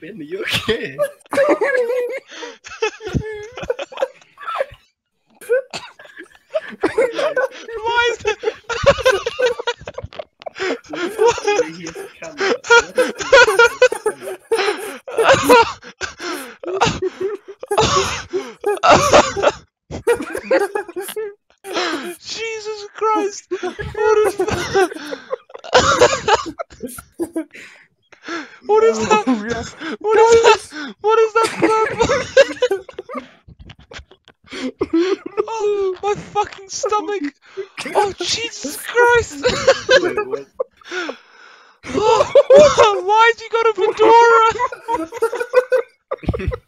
Ben, are you okay? Why is it? Here's the camera. What is this? Jesus Christ! What is that? What is that? What is that? What is that purple? oh, my fucking stomach! Oh, Jesus Christ! Wait, what? oh, why'd you got a fedora?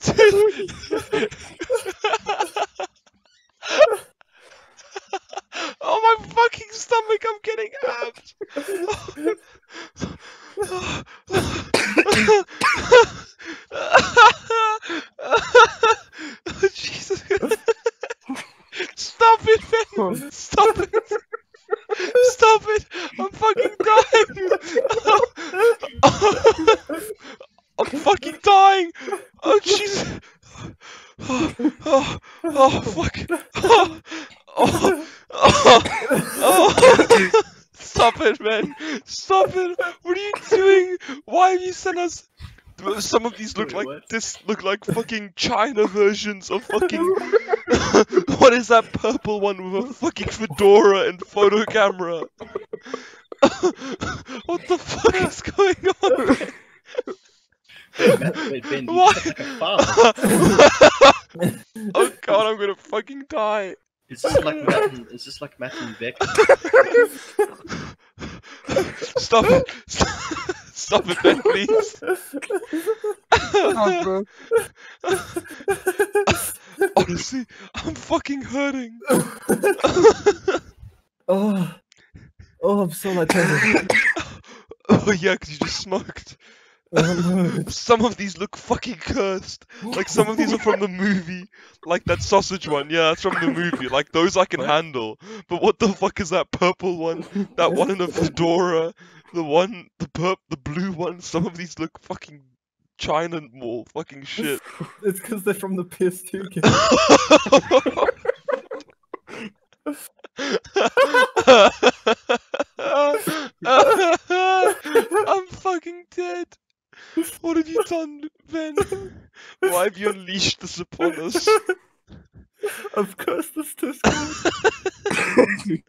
Dude. oh my fucking stomach! I'm getting abs. oh, Jesus! Stop it! Stop it! Stop it! I'm fucking dying! I'm fucking dying! Oh Jesus! Oh, oh, oh fuck! Oh, oh, oh, oh. Stop it, man! Stop it! What are you doing? Why have you sent us? Some of these look Wait, like what? this. Look like fucking China versions of fucking. what is that purple one with a fucking fedora and photo camera? what the fuck is going on? man? Wait, Ben, wait, Ben, you Why? sound like a farm. oh god, I'm gonna fucking die. Is this like Matt and, is this like Matt and Beck? Stop it. Stop it, Ben, please. Bro. Honestly, I'm fucking hurting. Oh, oh, I'm so lightheaded. Oh yeah, 'cause you just smoked. Oh. Some of these look fucking cursed. Like some of these are from the movie. Like that sausage one, yeah, that's from the movie. Like those I can handle. But what the fuck is that purple one? That one in a fedora? The one, the purp, the blue one. Some of these look fucking China mall fucking shit. It's because they're from the PS2 game. I'm fucking dead. What have you done, Ben? Why have you unleashed this upon us? Of course, this Discord.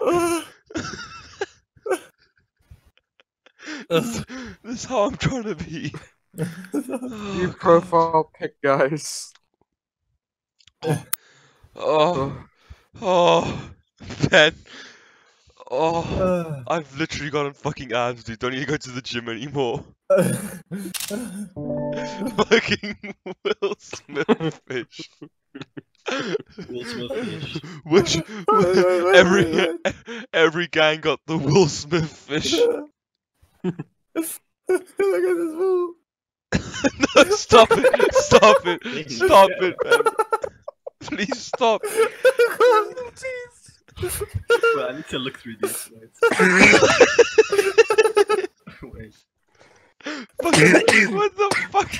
Oh. This, this is how I'm trying to be. New profile pic, guys. Oh, oh, oh, Ben. Oh, I've literally gotten fucking abs, dude. Don't need to go to the gym anymore. fucking Will Smith fish. Will Smith fish. Which wait, wait, every wait, every gang got the Will Smith fish. Look at this fool. no, stop it! Stop it! Stop it, man! Please stop! I need to look through these. Wait. Wait. Fucking, what the fuck?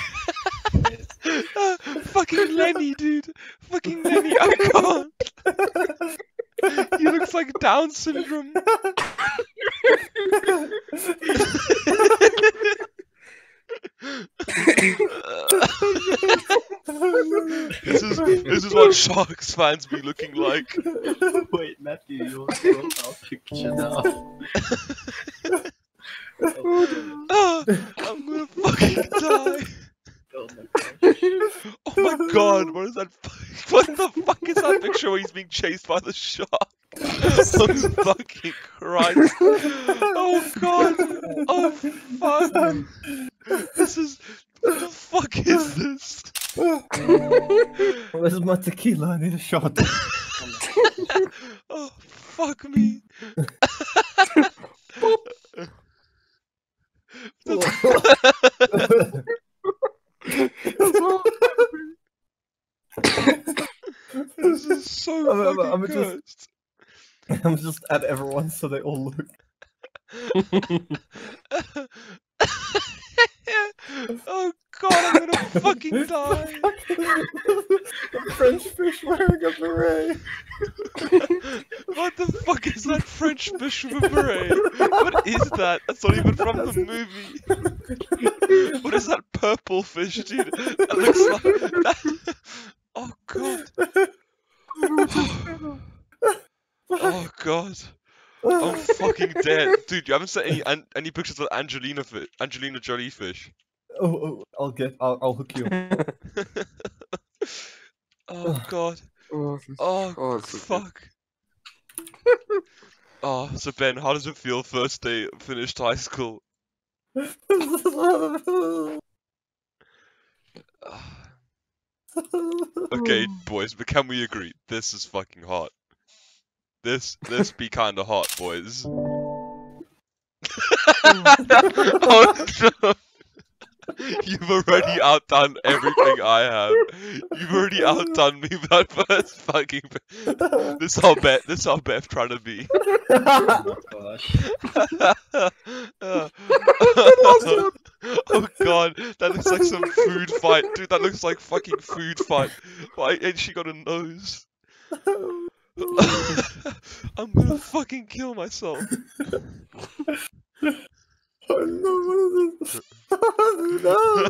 Uh, fucking Lenny, dude! Fucking Lenny, I can't! He looks like Down syndrome. This is this is what Sharks fans be looking like. Wait, Matthew, your profile picture now. oh, I'm gonna fucking die. oh my. Oh my god, what is that? What the fuck is that picture where he's being chased by the shark? oh fucking Christ! Oh god! Oh fuck! This is what the fuck is this? Where's my tequila? I need a shot. Oh fuck me! This is so I'm- I'm- I'm just- I'm just at everyone so they all look. oh god, I'm gonna fucking die. A French fish wearing a beret. What the fuck is that French fish with a beret? What is that? That's not even from the movie. What is that purple fish, dude? That looks like that... Oh god. Oh god. I'm fucking dead, dude. You haven't sent any an- any pictures of Angelina Angelina Jolie fish. Oh, oh, I'll get. I'll, I'll hook you. Oh god. oh, Oh oh, so fuck. Oh, so Ben, how does it feel first day finished high school? Okay, boys, but can we agree? This is fucking hot. This this be kinda hot, boys. oh no! Oh, You've already outdone everything I have. You've already outdone me that first fucking. bi- This how bet. This how Beth trying to be. Oh gosh. Oh god, that looks like some food fight, dude. That looks like fucking food fight. Why ain't she got a nose? I'm gonna fucking kill myself. Oh no! What is this? No!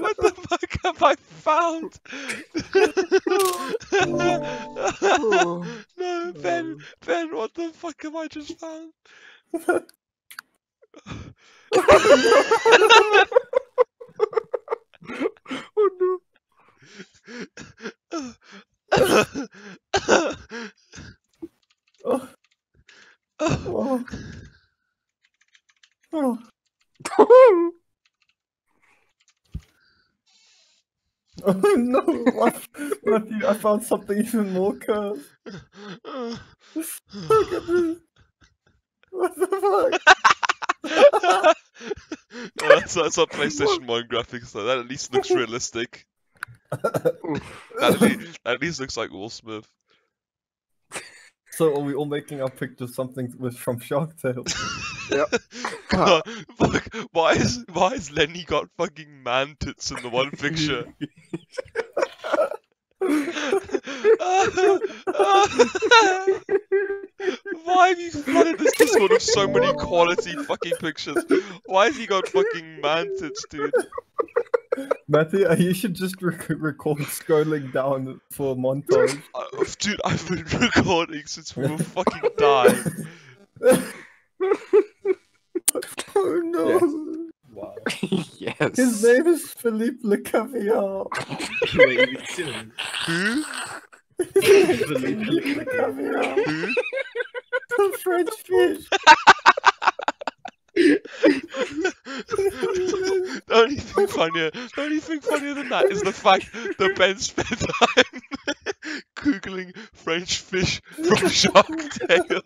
what the fuck have I found? No, Ben, Ben, what the fuck have I just found? oh no. Oh, oh. Oh. Oh no! What- Matthew, I found something even more cursed. Look at this. What the fuck? Oh, that's, that's not PlayStation 1 graphics though. That at least looks realistic. That at, least, that at least looks like Will Smith. So are we all making our picture something with from Shark Tale? God, fuck, why is why is Lenny got fucking man tits in the one picture? Why have you flooded this Discord with so many quality fucking pictures? Why has he got fucking man tits, dude? Matthew, uh, you should just rec- record scrolling down for a montage. Uh, dude, I've been recording since we were fucking dying. Oh no! Wow. yes. His name is Philippe Le Caviar. Wait, you? Philippe Le Caviar. Who? The French fish. the only thing funnier, the only thing funnier than that is the fact that Ben spent time googling French fish from Shark Tale.